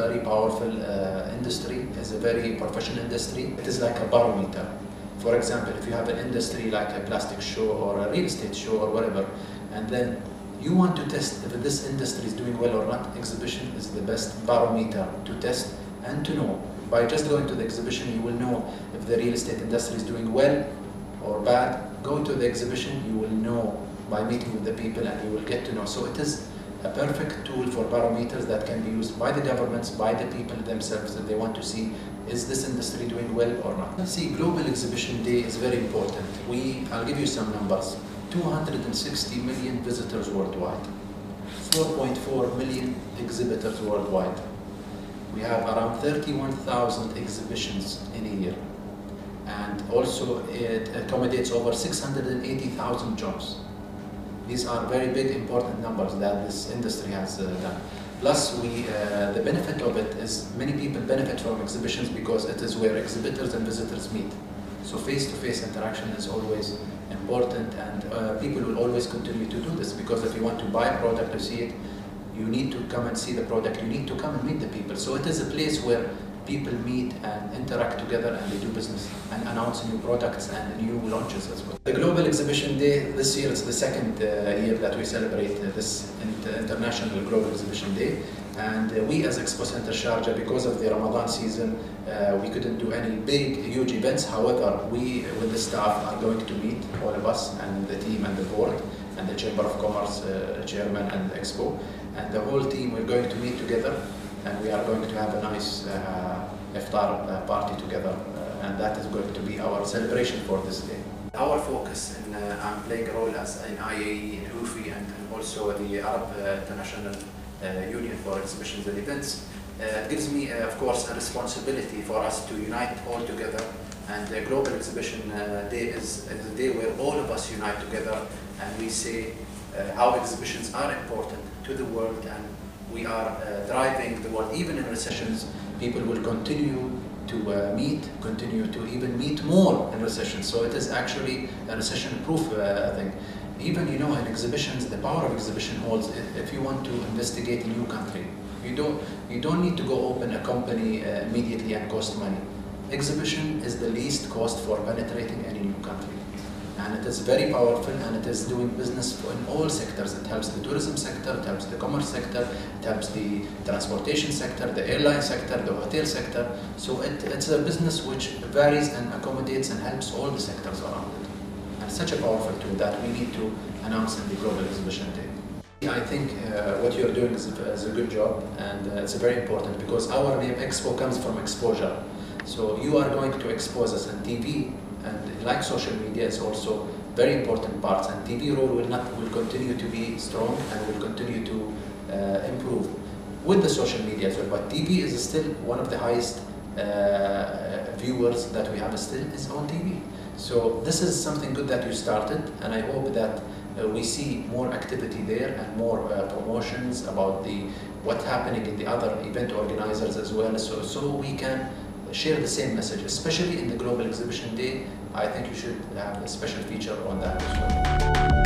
very powerful uh, industry, it's a very professional industry. It is like a barometer. For example, if you have an industry like a plastic show or a real estate show or whatever, and then you want to test if this industry is doing well or not, exhibition is the best barometer to test and to know. By just going to the exhibition, you will know if the real estate industry is doing well or bad. Go to the exhibition, you will know by meeting with the people and you will get to know. So it is a perfect tool for barometers that can be used by the governments, by the people themselves that they want to see is this industry doing well or not. See, Global Exhibition Day is very important. We, I'll give you some numbers. 260 million visitors worldwide, 4.4 million exhibitors worldwide. We have around 31,000 exhibitions in a year. And also it accommodates over 680,000 jobs. These are very big, important numbers that this industry has uh, done. Plus, we, uh, the benefit of it is many people benefit from exhibitions because it is where exhibitors and visitors meet. So face-to-face -face interaction is always important and uh, people will always continue to do this because if you want to buy a product to see it, you need to come and see the product, you need to come and meet the people. So it is a place where people meet and interact together and they do business and announce new products and new launches as well. The Global Exhibition Day this year is the second uh, year that we celebrate uh, this International Global Exhibition Day. And uh, we as Expo Center Sharjah because of the Ramadan season we couldn't do any big huge events. However we with the staff are going to meet all of us and the team and the board and the Chamber of Commerce uh, chairman and Expo. And the whole team we're going to meet together and we are going to have a nice uh, iftar uh, party together, and that is going to be our celebration for this day. Our focus, in, uh, playing a role as in IAEE, in UFI, and, and also the Arab uh, International uh, Union for Exhibitions and Events. it gives me, of course, a responsibility for us to unite all together, and the Global Exhibition Day is, a day where all of us unite together, and we say how exhibitions are important to the world and we are uh, driving the world, even in recessions, people will continue to uh, meet, continue to even meet more in recession. So it is actually a recession-proof uh, thing. Even, you know, in exhibitions, the power of exhibition halls, if you want to investigate a new country, you don't, you don't need to go open a company immediately and cost money. Exhibition is the least cost for penetrating any new country and it is very powerful and it is doing business in all sectors. It helps the tourism sector, it helps the commerce sector, it helps the transportation sector, the airline sector, the hotel sector. So it, it's a business which varies and accommodates and helps all the sectors around it. And such a powerful tool that we need to announce in the Global Exhibition Day. I think uh, what you're doing is a, is a, good job and uh, it's very important because our name Expo comes from exposure. So you are going to expose us on TV and like social media is also very important parts and TV role will not will continue to be strong and will continue to uh, improve with the social media as well. But TV is still one of the highest uh, viewers that we have still is on TV so this is something good that you started and I hope that uh, we see more activity there and more uh, promotions about the what's happening in the other event organizers as well. So so we can share the same message, especially in the Global Exhibition Day. I think you should have a special feature on that as well.